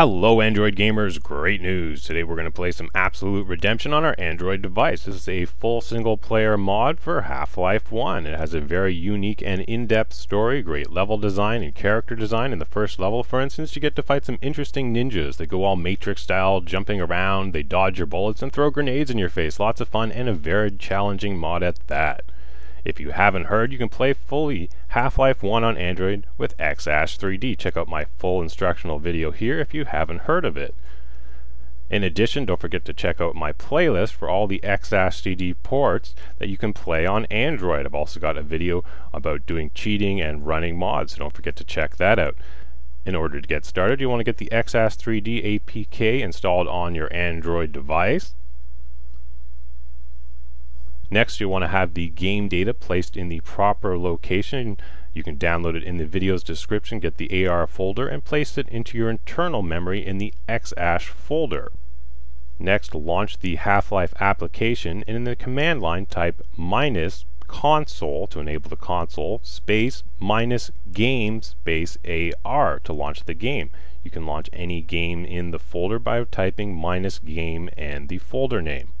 Hello Android gamers, great news! Today we're going to play some Absolute Redemption on our Android device. This is a full single player mod for Half-Life 1. It has a very unique and in-depth story, great level design and character design. In the first level, for instance, you get to fight some interesting ninjas. They go all Matrix style, jumping around, they dodge your bullets and throw grenades in your face. Lots of fun and a very challenging mod at that. If you haven't heard, you can play fully Half-Life 1 on Android with Xash 3D. Check out my full instructional video here if you haven't heard of it. In addition, don't forget to check out my playlist for all the Xash 3D ports that you can play on Android. I've also got a video about doing cheating and running mods, so don't forget to check that out. In order to get started, you want to get the Xash 3D APK installed on your Android device. Next, you'll want to have the game data placed in the proper location. You can download it in the video's description, get the AR folder, and place it into your internal memory in the Xash folder. Next, launch the Half-Life application, and in the command line type minus console to enable the console, space minus game space AR to launch the game. You can launch any game in the folder by typing minus game and the folder name.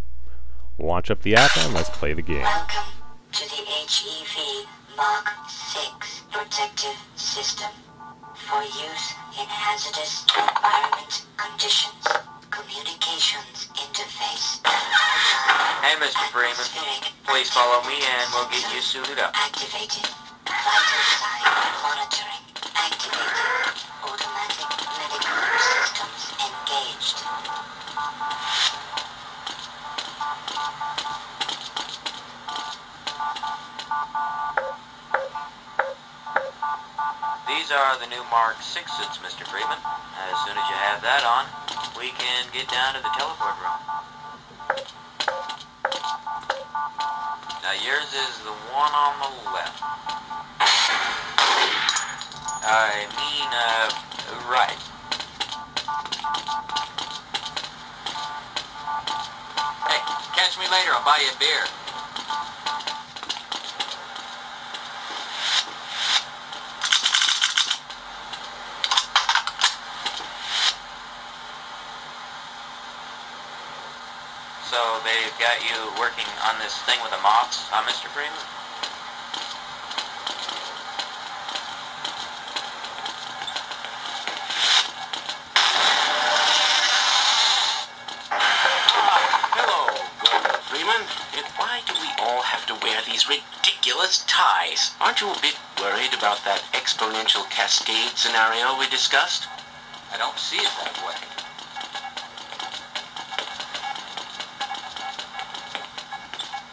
Launch up the app and let's play the game. Welcome to the HEV Mark 6 protective system for use in hazardous environment conditions. Communications interface. Hey, Mr. Freeman. Please follow me and we'll get you suited up. Activated. Vital sign monitoring activated. These are the new Mark 6 suits, Mr. Freeman. As soon as you have that on, we can get down to the teleport room. Now yours is the one on the left. I mean, uh, right. Hey, catch me later. I'll buy you a beer. So they've got you working on this thing with the moths, huh, Mr. Freeman? Hello, Gordon Freeman. Why do we all have to wear these ridiculous ties? Aren't you a bit worried about that exponential cascade scenario we discussed? I don't see it that way.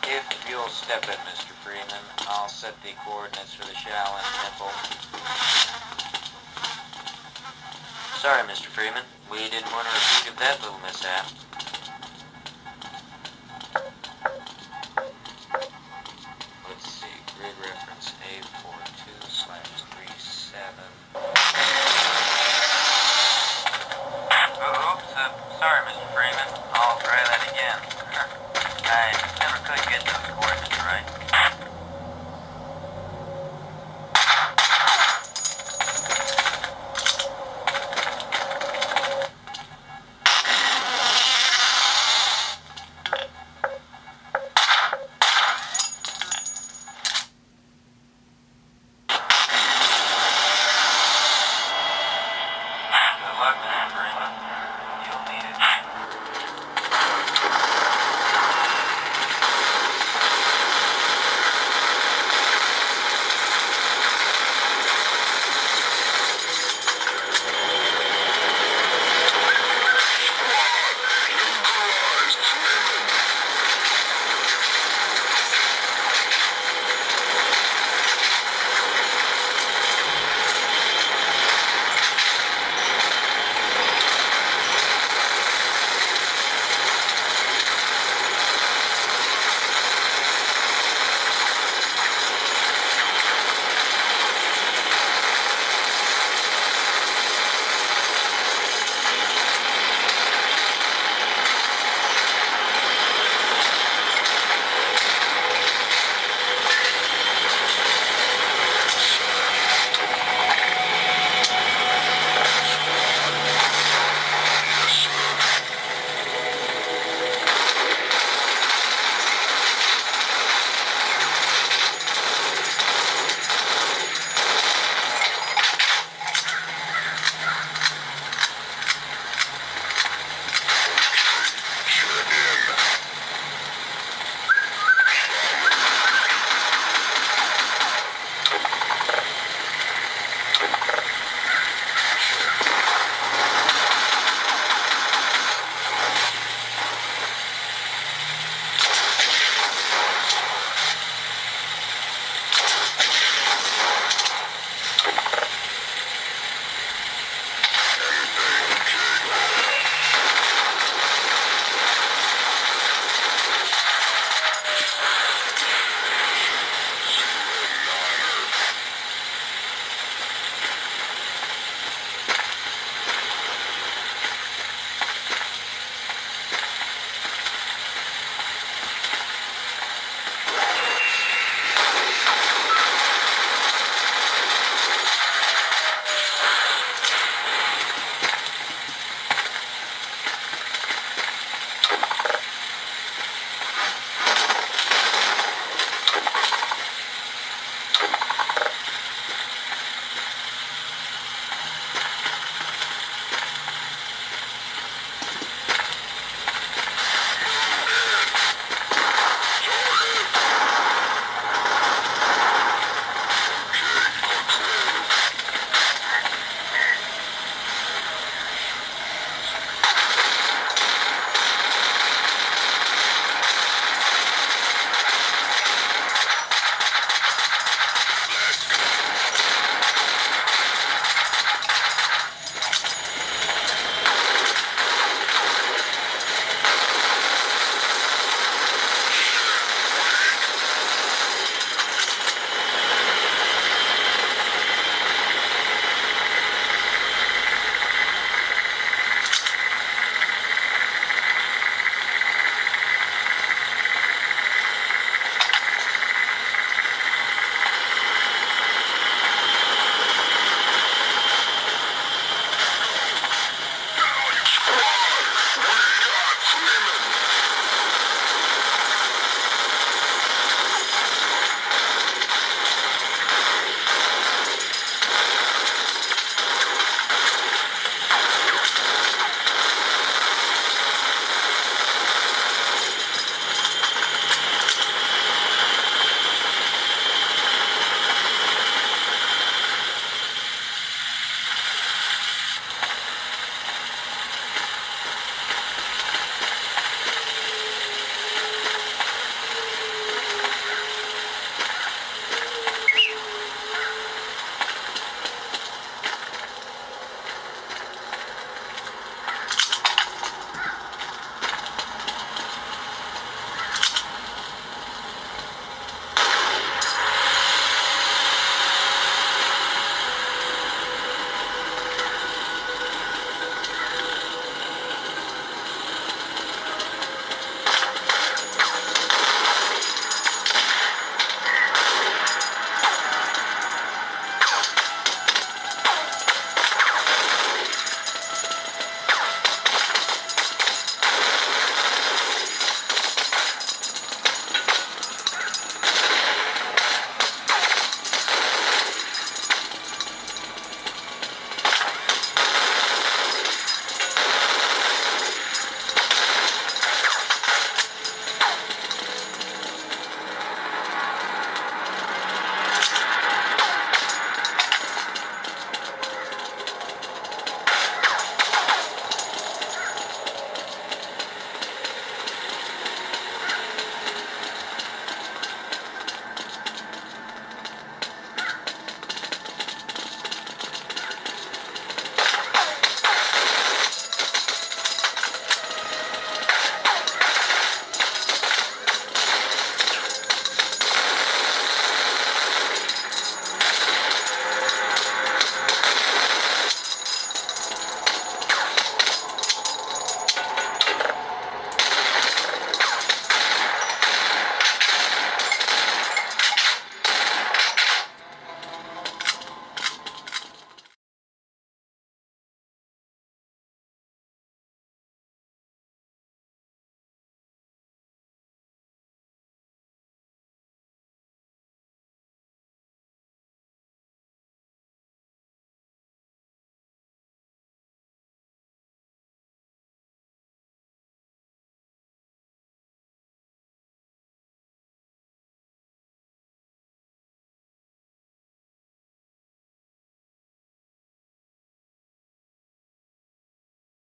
If you'll step in, Mr. Freeman, I'll set the coordinates for the Shaolin Temple. Sorry, Mr. Freeman. We didn't want to repeat of that little mishap.